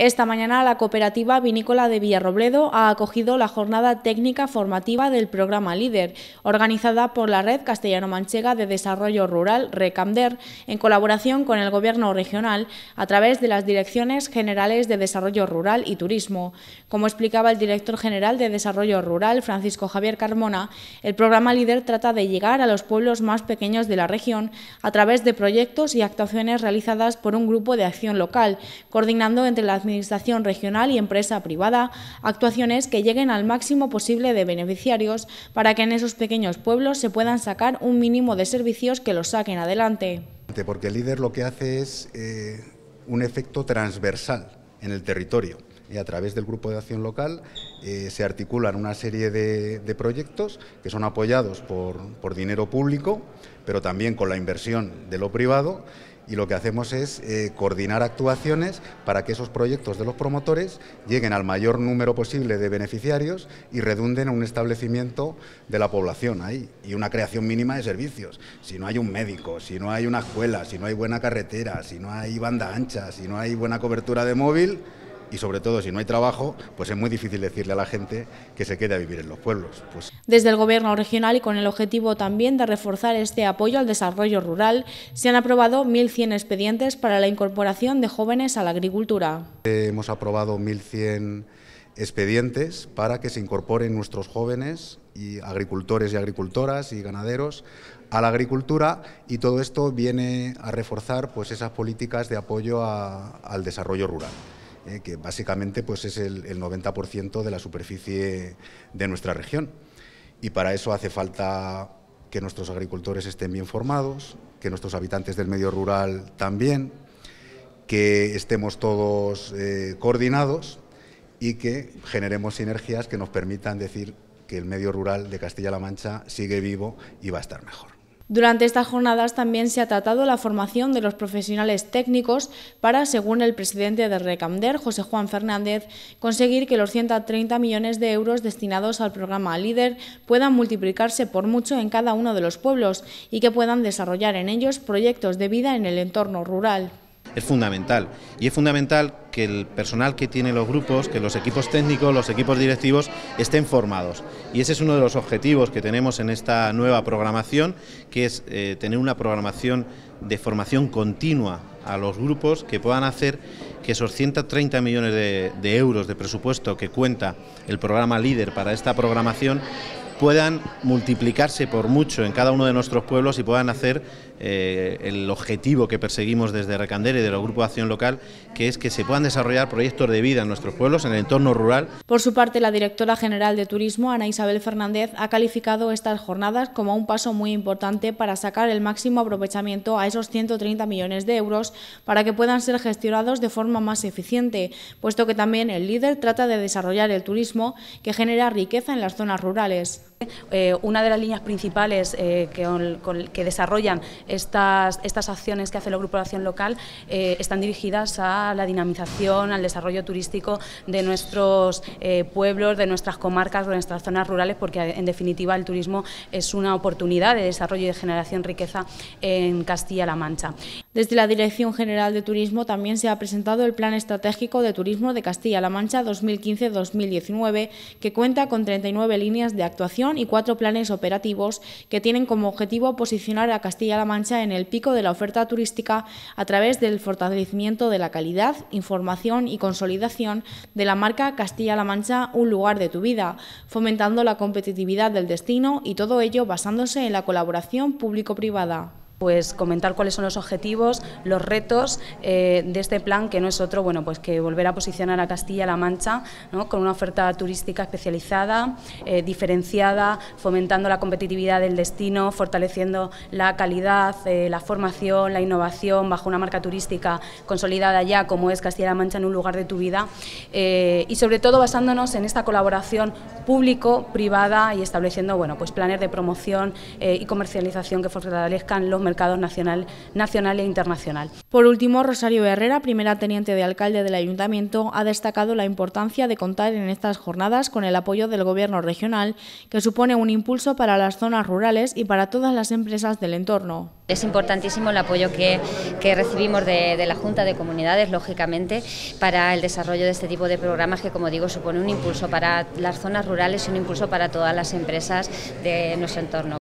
Esta mañana la cooperativa vinícola de Villarrobledo ha acogido la jornada técnica formativa del programa LÍDER, organizada por la Red Castellano-Manchega de Desarrollo Rural, RECAMDER, en colaboración con el Gobierno regional a través de las Direcciones Generales de Desarrollo Rural y Turismo. Como explicaba el director general de Desarrollo Rural, Francisco Javier Carmona, el programa LÍDER trata de llegar a los pueblos más pequeños de la región a través de proyectos y actuaciones realizadas por un grupo de acción local, coordinando entre las Administración regional y empresa privada, actuaciones que lleguen al máximo posible de beneficiarios para que en esos pequeños pueblos se puedan sacar un mínimo de servicios que los saquen adelante. Porque el líder lo que hace es eh, un efecto transversal en el territorio y a través del grupo de acción local eh, se articulan una serie de, de, proyectos que son apoyados por, por dinero público, pero también con la inversión de lo privado y lo que hacemos es eh, coordinar actuaciones para que esos proyectos de los promotores lleguen al mayor número posible de beneficiarios y redunden en un establecimiento de la población ahí y una creación mínima de servicios. Si no hay un médico, si no hay una escuela, si no hay buena carretera, si no hay banda ancha, si no hay buena cobertura de móvil, y sobre todo si no hay trabajo, pues es muy difícil decirle a la gente que se quede a vivir en los pueblos. Pues. Desde el Gobierno regional y con el objetivo también de reforzar este apoyo al desarrollo rural, se han aprobado 1.100 expedientes para la incorporación de jóvenes a la agricultura. Hemos aprobado 1.100 expedientes para que se incorporen nuestros jóvenes y agricultores y agricultoras y ganaderos a la agricultura y todo esto viene a reforzar pues esas políticas de apoyo al desarrollo rural. Eh, que básicamente pues, es el, 90% de la superficie de nuestra región. Y para eso hace falta que nuestros agricultores estén bien formados, que nuestros habitantes del medio rural también, que estemos todos eh, coordinados y que generemos sinergias que nos permitan decir que el medio rural de Castilla-La Mancha sigue vivo y va a estar mejor. Durante estas jornadas también se ha tratado la formación de los profesionales técnicos para, según el presidente de Recamder, José Juan Fernández, conseguir que los 130 millones de euros destinados al programa LIDER puedan multiplicarse por mucho en cada uno de los pueblos y que puedan desarrollar en ellos proyectos de vida en el entorno rural es fundamental. Y es fundamental que el personal que tiene los grupos, que los equipos técnicos, los equipos directivos estén formados. Y ese es uno de los objetivos que tenemos en esta nueva programación, que es eh, tener una programación de formación continua a los grupos que puedan hacer que esos 130 millones de, de euros de presupuesto que cuenta el programa líder para esta programación puedan multiplicarse por mucho en cada uno de nuestros pueblos y puedan hacer eh, el objetivo que perseguimos desde Recander y de los grupos de acción local, que es que se puedan desarrollar proyectos de vida en nuestros pueblos, en el entorno rural. Por su parte, la directora general de Turismo, Ana Isabel Fernández, ha calificado estas jornadas como un paso muy importante para sacar el máximo aprovechamiento a esos 130 millones de euros para que puedan ser gestionados de forma más eficiente, puesto que también el líder trata de desarrollar el turismo que genera riqueza en las zonas rurales. Eh, una de las líneas principales eh, que, desarrollan estas, estas acciones que hace el Grupo de Acción Local eh, están dirigidas a la dinamización, al desarrollo turístico de nuestros pueblos, de nuestras comarcas, de nuestras zonas rurales, porque en definitiva el turismo es una oportunidad de desarrollo y de generación riqueza en Castilla-La Mancha. Desde la Dirección General de Turismo también se ha presentado el Plan Estratégico de Turismo de Castilla-La Mancha 2015-2019, que cuenta con 39 líneas de actuación y cuatro planes operativos que tienen como objetivo posicionar a Castilla-La Mancha en el pico de la oferta turística a través del fortalecimiento de la calidad, información y consolidación de la marca Castilla-La Mancha, un lugar de tu vida, fomentando la competitividad del destino y todo ello basándose en la colaboración público-privada pues comentar cuáles son los objetivos, los retos eh, de este plan, que no es otro, bueno, pues que volver a posicionar a Castilla-La Mancha con una oferta turística especializada, eh, diferenciada, fomentando la competitividad del destino, fortaleciendo la calidad, eh, la formación, la innovación bajo una marca turística consolidada ya como es Castilla-La Mancha en un lugar de tu vida y sobre todo basándonos en esta colaboración público-privada y estableciendo bueno, pues planes de promoción y comercialización que fortalezcan los mercados nacional, nacional e internacional. Por último, Rosario Herrera, primera teniente de alcalde del Ayuntamiento, ha destacado la importancia de contar en estas jornadas con el apoyo del Gobierno regional, que supone un impulso para las zonas rurales y para todas las empresas del entorno. Es importantísimo el apoyo que, recibimos de, de, la Junta de Comunidades, lógicamente, para el desarrollo de este tipo de programas que, como digo, supone un impulso para las zonas rurales y un impulso para todas las empresas de nuestro entorno.